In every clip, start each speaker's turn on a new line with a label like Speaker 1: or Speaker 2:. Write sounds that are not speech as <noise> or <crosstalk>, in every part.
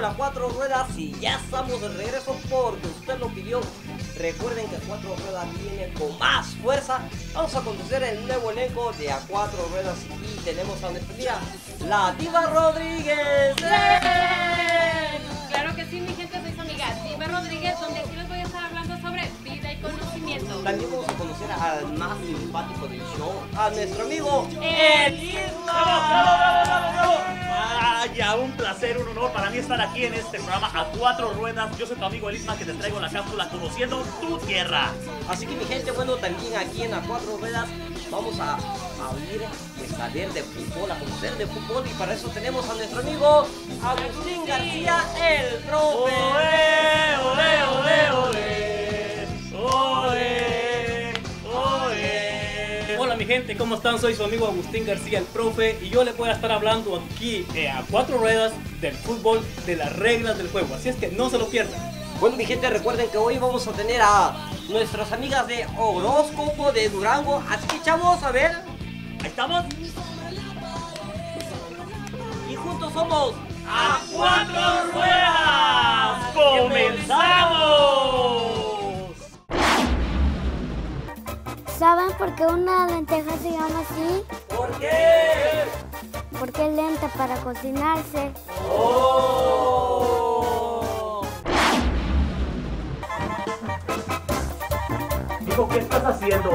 Speaker 1: amigos las cuatro ruedas y ya estamos de regreso porque usted lo pidió. Recuerden que cuatro ruedas viene con más fuerza. Vamos a conocer el nuevo elenco de a cuatro ruedas y tenemos a amiga, la Diva Rodríguez.
Speaker 2: Claro que sí, mi gente, soy su amiga Diva Rodríguez, donde aquí les voy a estar sobre vida y conocimiento.
Speaker 1: También vamos a conocer al más simpático del show, a nuestro amigo El
Speaker 3: Vaya, un placer, un honor para mí estar aquí en este programa a cuatro ruedas. Yo soy tu amigo Elisma que te traigo la cápsula conociendo tu tierra.
Speaker 1: Así que mi gente, bueno, también aquí en las cuatro ruedas vamos a, a y saber de fútbol, a conocer de fútbol y para eso tenemos a nuestro amigo Agustín García, el profe.
Speaker 3: ¡Olé, olé, olé, olé!
Speaker 4: Gente, ¿cómo están? Soy su amigo Agustín García, el profe, y yo les voy a estar hablando aquí eh, a cuatro ruedas del fútbol, de las reglas del juego. Así es que no se lo pierdan.
Speaker 1: Bueno, mi gente, recuerden que hoy vamos a tener a nuestras amigas de Horóscopo de Durango. Así que, chavos, a ver.
Speaker 3: Ahí estamos.
Speaker 1: Y juntos somos
Speaker 3: ¡A cuatro ruedas! ¡Comenzamos!
Speaker 5: ¿Saben por qué una lenteja se llama así?
Speaker 1: ¿Por qué?
Speaker 5: Porque es lenta para cocinarse.
Speaker 1: ¡Oh!
Speaker 3: Hijo, ¿qué estás haciendo?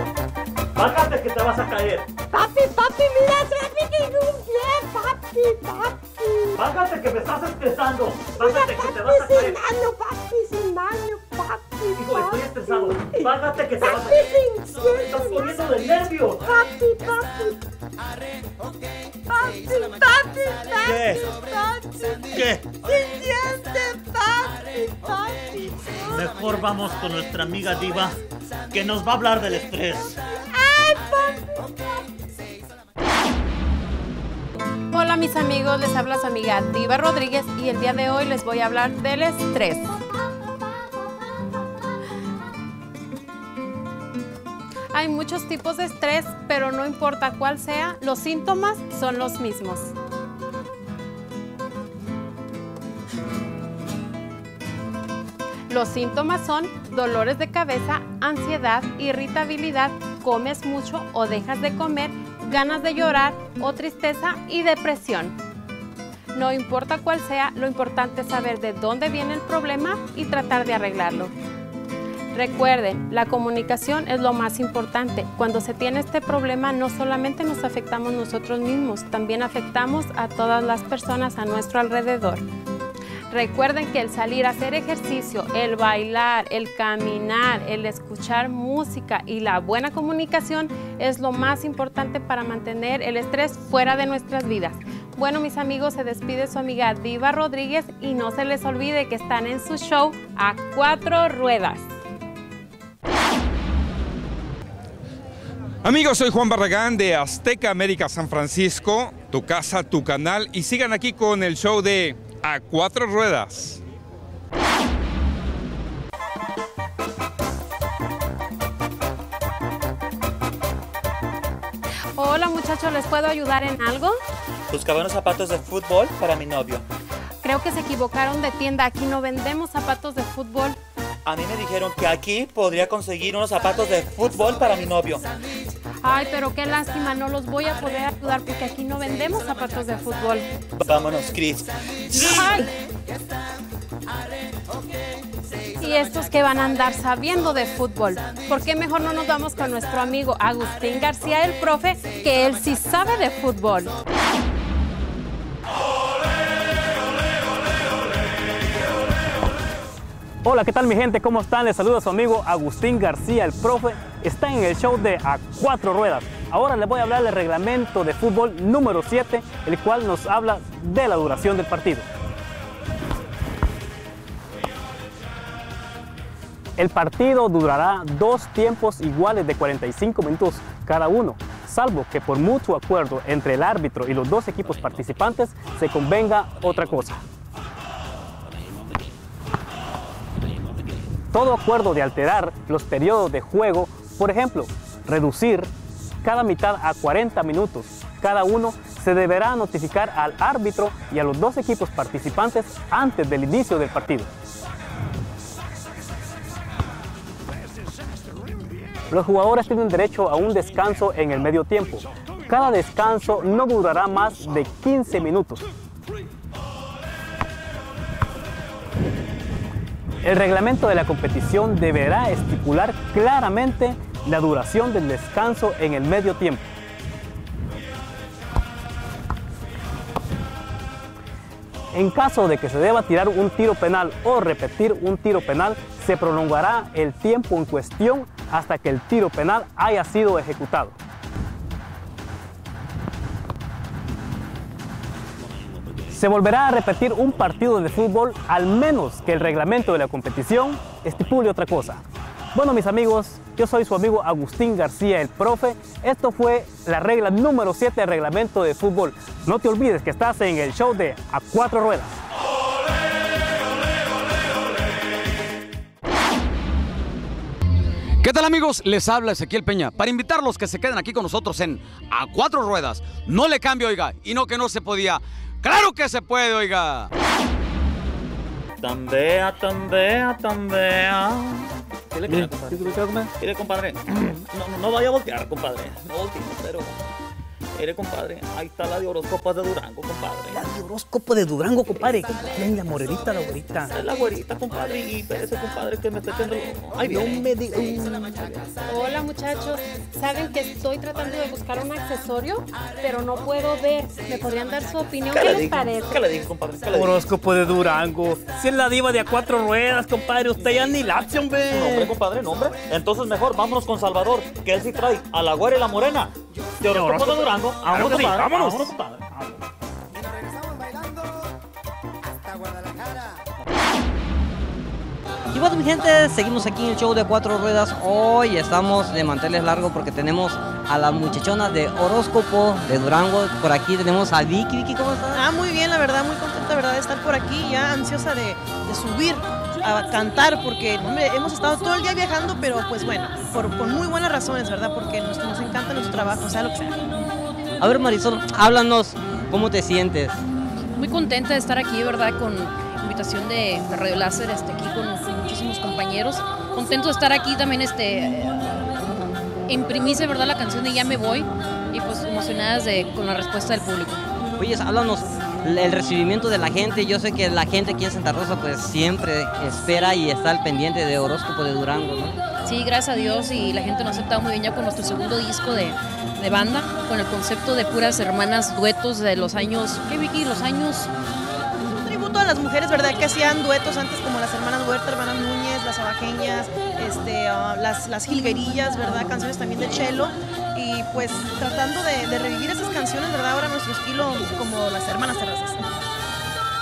Speaker 3: Bájate que te vas a caer.
Speaker 5: Papi, papi, mira, papi, tengo un pie, papi, papi.
Speaker 3: Bájate que me estás estresando. Bájate que te vas a caer.
Speaker 5: mano, papi, sin mano, papi.
Speaker 3: Hijo, estoy estresado. Bájate que te vas a
Speaker 5: Papi,
Speaker 3: caer.
Speaker 5: sin
Speaker 3: Me estás poniendo de nervios.
Speaker 5: Papi, papi. Papi, papi,
Speaker 3: ¿Qué?
Speaker 5: papi,
Speaker 3: ¿Qué?
Speaker 5: papi, papi.
Speaker 3: Mejor vamos con nuestra amiga Diva, que nos va a hablar del estrés.
Speaker 5: Ay, papi.
Speaker 2: Hola mis amigos, les habla su amiga Diva Rodríguez y el día de hoy les voy a hablar del estrés. Hay muchos tipos de estrés, pero no importa cuál sea, los síntomas son los mismos. Los síntomas son dolores de cabeza, ansiedad, irritabilidad, comes mucho o dejas de comer, ganas de llorar o tristeza y depresión. No importa cuál sea, lo importante es saber de dónde viene el problema y tratar de arreglarlo. Recuerden, la comunicación es lo más importante. Cuando se tiene este problema no solamente nos afectamos nosotros mismos, también afectamos a todas las personas a nuestro alrededor. Recuerden que el salir a hacer ejercicio, el bailar, el caminar, el escuchar música y la buena comunicación es lo más importante para mantener el estrés fuera de nuestras vidas. Bueno, mis amigos, se despide su amiga Diva Rodríguez y no se les olvide que están en su show a cuatro ruedas.
Speaker 6: Amigos, soy Juan Barragán de Azteca América San Francisco, tu casa, tu canal, y sigan aquí con el show de A Cuatro Ruedas.
Speaker 2: Hola muchachos, ¿les puedo ayudar en algo?
Speaker 7: Buscaba unos zapatos de fútbol para mi novio.
Speaker 2: Creo que se equivocaron de tienda, aquí no vendemos zapatos de fútbol.
Speaker 7: A mí me dijeron que aquí podría conseguir unos zapatos de fútbol para mi novio.
Speaker 2: Ay, pero qué lástima, no los voy a poder ayudar porque aquí no vendemos zapatos de fútbol.
Speaker 7: Vámonos, Chris.
Speaker 2: Ay. Y estos que van a andar sabiendo de fútbol. ¿Por qué mejor no nos vamos con nuestro amigo Agustín García, el profe, que él sí sabe de fútbol?
Speaker 4: Hola, ¿qué tal mi gente? ¿Cómo están? Les saluda su amigo Agustín García, el profe. Está en el show de A Cuatro Ruedas. Ahora les voy a hablar del reglamento de fútbol número 7, el cual nos habla de la duración del partido. El partido durará dos tiempos iguales de 45 minutos cada uno, salvo que por mutuo acuerdo entre el árbitro y los dos equipos participantes se convenga otra cosa. Todo acuerdo de alterar los periodos de juego, por ejemplo, reducir cada mitad a 40 minutos, cada uno se deberá notificar al árbitro y a los dos equipos participantes antes del inicio del partido. Los jugadores tienen derecho a un descanso en el medio tiempo. Cada descanso no durará más de 15 minutos. El reglamento de la competición deberá estipular claramente la duración del descanso en el medio tiempo. En caso de que se deba tirar un tiro penal o repetir un tiro penal, se prolongará el tiempo en cuestión hasta que el tiro penal haya sido ejecutado. Se volverá a repetir un partido de fútbol al menos que el reglamento de la competición estipule otra cosa. Bueno mis amigos, yo soy su amigo Agustín García el profe. Esto fue la regla número 7 del reglamento de fútbol. No te olvides que estás en el show de A Cuatro Ruedas.
Speaker 8: ¿Qué tal amigos? Les habla Ezequiel Peña para invitarlos que se queden aquí con nosotros en A Cuatro Ruedas. No le cambio, oiga, y no que no se podía. ¡Claro que se puede, oiga!
Speaker 7: Tambea, tambea, tambea. ¿Qué le queda, compadre? Mire, <clears throat> compadre. No, no, no vaya a voltear, compadre. No voltee, pero. Mire, compadre. Ahí está la de horóscopos de Durango, compadre.
Speaker 9: La de horóscopo de Durango, compadre. ¿Quién la morenita, la güerita?
Speaker 7: Es la güerita, compadre. Y espérese, compadre, que me está echando. Ay,
Speaker 9: No
Speaker 7: viene.
Speaker 9: me diga.
Speaker 2: Hola muchachos, saben que estoy tratando de buscar un accesorio, pero no puedo ver. ¿Me podrían dar su opinión?
Speaker 7: ¿Qué
Speaker 2: ¿Qué
Speaker 7: le
Speaker 2: les
Speaker 7: digo?
Speaker 2: parece?
Speaker 7: ¿Qué le digo, compadre? ¿Qué le digo?
Speaker 9: Horóscopo de Durango. Si es la diva de a cuatro ruedas, compadre. Usted ya ni la hace,
Speaker 7: Nombre,
Speaker 9: hombre.
Speaker 7: compadre, nombre. Entonces mejor vámonos con Salvador, que él sí trae a la güera y la morena. De horóscopo de Durango.
Speaker 9: Claro que sí,
Speaker 7: compadre.
Speaker 9: vámonos.
Speaker 7: compadre.
Speaker 10: Y bueno, mi gente, seguimos aquí en el show de cuatro ruedas. Hoy estamos de manteles largos porque tenemos a la muchachona de horóscopo de Durango. Por aquí tenemos a Vicky. Vicky, ¿cómo estás?
Speaker 11: Ah, muy bien, la verdad, muy contenta, ¿verdad? De estar por aquí, ya ansiosa de, de subir a cantar, porque, hombre, hemos estado todo el día viajando, pero pues bueno, por, por muy buenas razones, ¿verdad? Porque nos, nos encanta nuestro trabajo, sea lo que sea.
Speaker 10: A ver, Marisol, háblanos, ¿cómo te sientes?
Speaker 12: Muy contenta de estar aquí, ¿verdad? Con invitación de, de Radio Láser, este, aquí con, con muchísimos compañeros. Contento de estar aquí también, este, en primicia, ¿verdad? La canción de Ya me voy y pues emocionadas de, con la respuesta del público.
Speaker 10: Oye, háblanos el recibimiento de la gente. Yo sé que la gente aquí en Santa Rosa pues siempre espera y está al pendiente de horóscopo de Durango, ¿no?
Speaker 12: Sí, gracias a Dios y la gente nos ha aceptado muy bien ya con nuestro segundo disco de, de banda, con el concepto de puras hermanas duetos de los años, ¿qué Vicky? Los años
Speaker 11: Un tributo a las mujeres, ¿verdad? Que hacían duetos antes como las hermanas Huerta, hermanas Núñez, las abajeñas, este, ah, las, las jilguerillas, ¿verdad? Canciones también de Chelo. Pues tratando de, de revivir esas canciones, ¿verdad? Ahora nuestro estilo como las hermanas terrazas.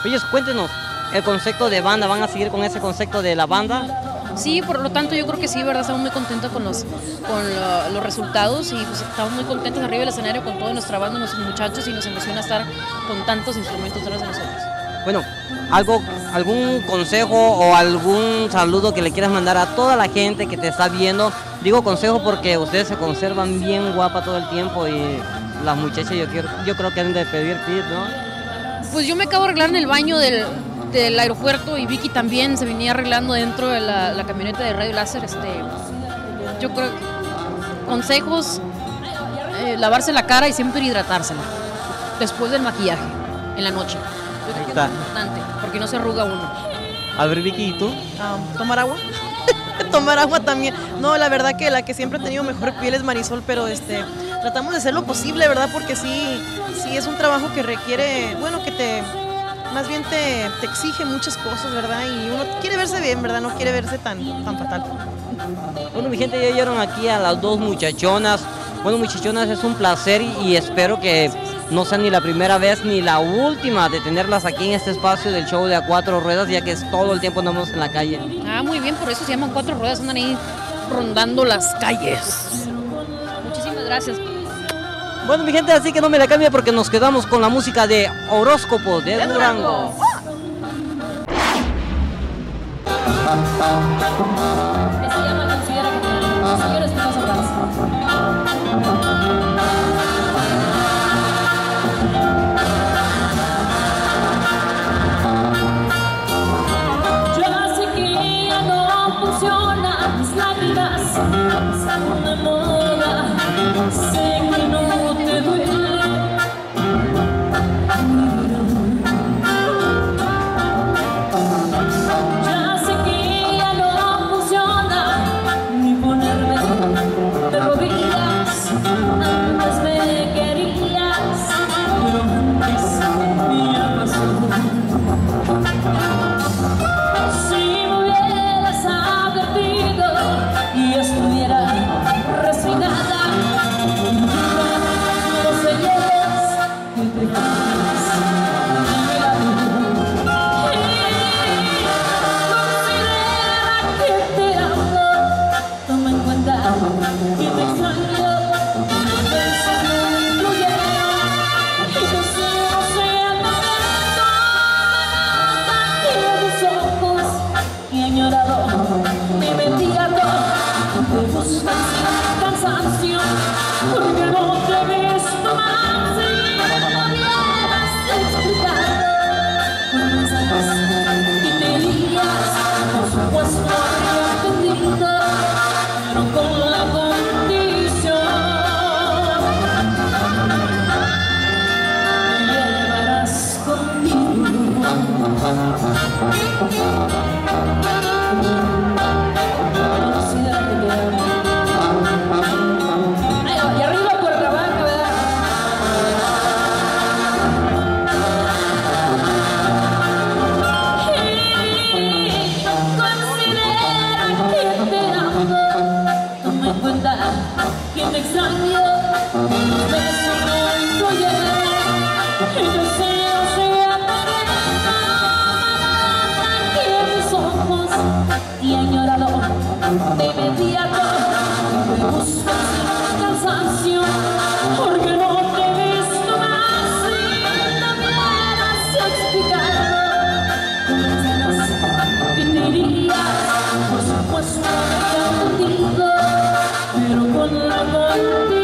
Speaker 10: Oye, cuéntenos, el concepto de banda, ¿van a seguir con ese concepto de la banda?
Speaker 12: Sí, por lo tanto yo creo que sí, ¿verdad? Estamos muy contentos con los, con lo- los resultados y pues estamos muy contentos arriba del escenario con toda nuestra banda, nuestros muchachos y nos emociona estar con tantos instrumentos detrás de nosotros.
Speaker 10: Bueno, algo, algún consejo o algún saludo que le quieras mandar a toda la gente que te está viendo. Digo consejo porque ustedes se conservan bien guapa todo el tiempo y las muchachas yo, quiero, yo creo que han de pedir tip, ¿no?
Speaker 12: Pues yo me acabo de arreglar en el baño del, del aeropuerto y Vicky también se venía arreglando dentro de la, la camioneta de Radio Láser. Este, yo creo consejos, eh, lavarse la cara y siempre hidratársela después del maquillaje en la noche. Yo creo
Speaker 10: Ahí
Speaker 12: que
Speaker 10: está.
Speaker 12: es importante porque no se arruga uno.
Speaker 10: A ver, Vicky, ¿y tú?
Speaker 11: Ah, ¿Tomar agua? <laughs> Tomar agua también. No, la verdad que la que siempre ha tenido mejor piel es Marisol, pero este tratamos de hacer lo posible, ¿verdad? Porque sí, sí es un trabajo que requiere, bueno, que te más bien te, te exige muchas cosas, ¿verdad? Y uno quiere verse bien, ¿verdad? No quiere verse tan, tan fatal.
Speaker 10: Bueno, mi gente, ya oyeron aquí a las dos muchachonas. Bueno, muchachonas, es un placer y espero que no sea ni la primera vez ni la última de tenerlas aquí en este espacio del show de A Cuatro Ruedas, ya que es todo el tiempo andamos en la calle.
Speaker 12: Ah, muy bien, por eso se llaman cuatro ruedas, andan ahí rondando las calles. Muchísimas gracias.
Speaker 10: Bueno, mi gente, así que no me la cambie porque nos quedamos con la música de Horóscopo de Durango.
Speaker 13: cansancio, de inmediato, me buscas sin cansancio, pero con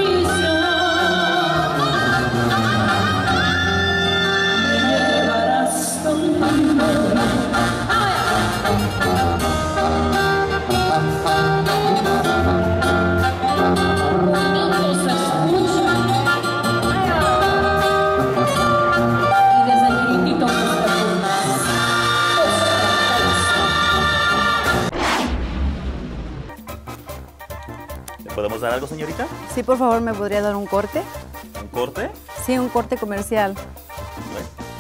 Speaker 3: podemos dar algo, señorita?
Speaker 14: Sí, por favor, ¿me podría dar un corte?
Speaker 3: ¿Un corte?
Speaker 14: Sí, un corte comercial.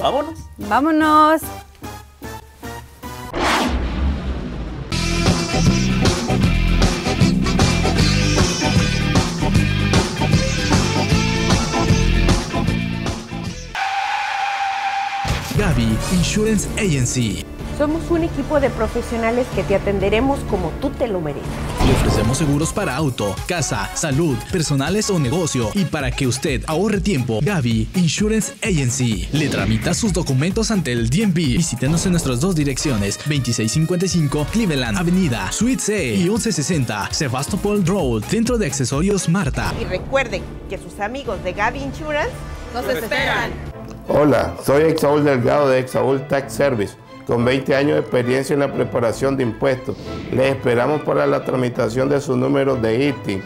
Speaker 3: Vámonos.
Speaker 14: Vámonos.
Speaker 15: Gaby Insurance Agency.
Speaker 16: Somos un equipo de profesionales que te atenderemos como tú te lo mereces.
Speaker 15: Le ofrecemos seguros para auto, casa, salud, personales o negocio. Y para que usted ahorre tiempo, Gaby Insurance Agency le tramita sus documentos ante el DMV. Visítenos en nuestras dos direcciones: 2655 Cleveland Avenida, Suite C y 1160 Sebastopol Road, Centro de Accesorios Marta.
Speaker 16: Y recuerden que sus amigos de Gaby Insurance nos esperan.
Speaker 17: Hola, soy Exaúl Delgado de Exaúl Tax Service, con 20 años de experiencia en la preparación de impuestos. Les esperamos para la tramitación de su número de ITIN.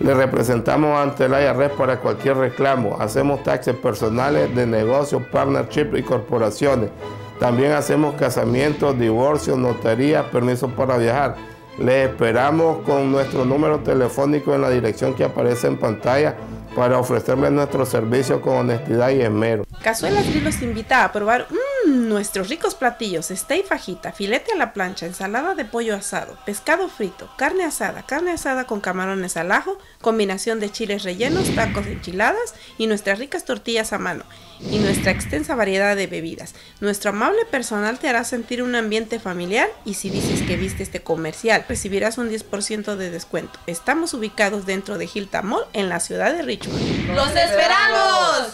Speaker 17: Le representamos ante el IRS para cualquier reclamo. Hacemos taxes personales de negocios, partnership y corporaciones. También hacemos casamientos, divorcios, notarías, permisos para viajar. Les esperamos con nuestro número telefónico en la dirección que aparece en pantalla para ofrecerles nuestro servicio con honestidad y esmero.
Speaker 18: Cazuelas Grill los invita a probar nuestros ricos platillos, steak fajita, filete a la plancha, ensalada de pollo asado, pescado frito, carne asada, carne asada con camarones al ajo, combinación de chiles rellenos, tacos enchiladas y nuestras ricas tortillas a mano y nuestra extensa variedad de bebidas. Nuestro amable personal te hará sentir un ambiente familiar y si dices que viste este comercial recibirás un 10% de descuento. Estamos ubicados dentro de Hilton Mall en la ciudad de Richmond.
Speaker 13: ¡Los esperamos!